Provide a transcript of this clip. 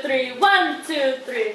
three, one, two, three.